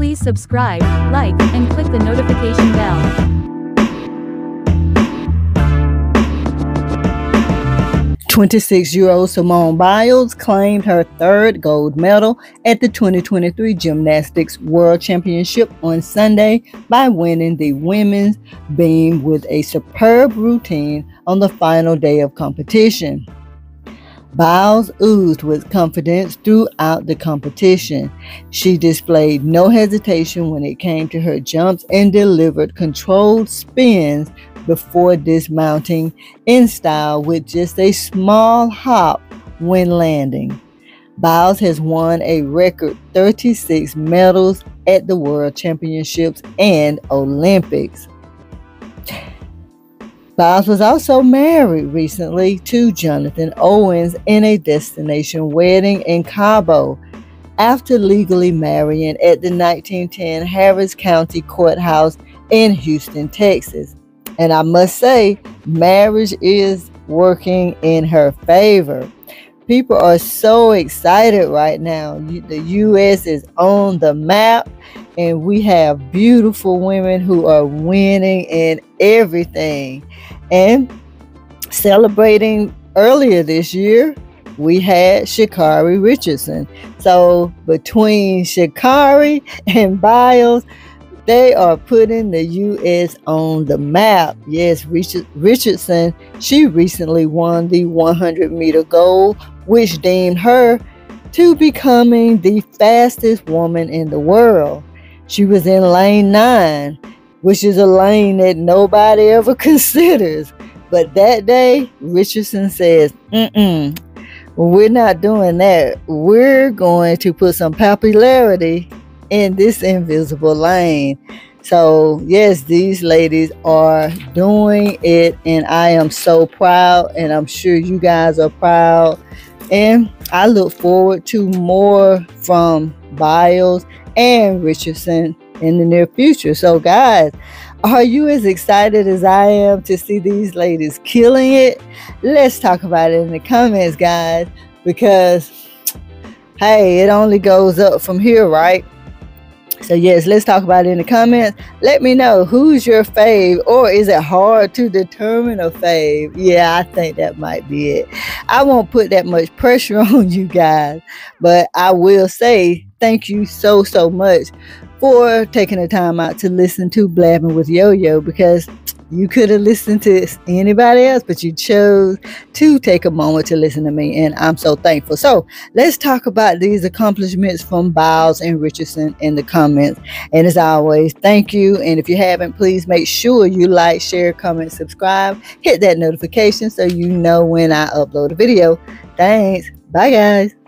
Please subscribe, like, and click the notification bell. 26 year old Simone Biles claimed her third gold medal at the 2023 Gymnastics World Championship on Sunday by winning the women's beam with a superb routine on the final day of competition. Biles oozed with confidence throughout the competition. She displayed no hesitation when it came to her jumps and delivered controlled spins before dismounting in style with just a small hop when landing. Biles has won a record 36 medals at the World Championships and Olympics. Biles was also married recently to Jonathan Owens in a destination wedding in Cabo after legally marrying at the 1910 Harris County Courthouse in Houston, Texas. And I must say, marriage is working in her favor. People are so excited right now. The U.S. is on the map, and we have beautiful women who are winning in everything. And celebrating earlier this year, we had Sha'Carri Richardson. So between Sha'Carri and Biles, they are putting the U.S. on the map. Yes, Richardson, she recently won the 100 meter gold, which deemed her to becoming the fastest woman in the world. She was in lane nine, which is a lane that nobody ever considers. But that day, Richardson says, Mm-mm, we're not doing that. We're going to put some popularity in this invisible lane. So, yes, these ladies are doing it, and I am so proud, and I'm sure you guys are proud. And I look forward to more from Biles and Richardson in the near future. So, guys, are you as excited as I am to see these ladies killing it? Let's talk about it in the comments, guys, because hey, it only goes up from here, right? So yes, let's talk about it in the comments. Let me know who's your fave, or is it hard to determine a fave? Yeah, I think that might be it. I won't put that much pressure on you guys, but I will say thank you so so much for taking the time out to listen to Blabbing with Yo Yo because you could have listened to anybody else, but you chose to take a moment to listen to me, and I'm so thankful. So let's talk about these accomplishments from Biles and Richardson in the comments. And as always, thank you. And if you haven't, please make sure you like, share, comment, subscribe, hit that notification so you know when I upload a video. Thanks. Bye, guys.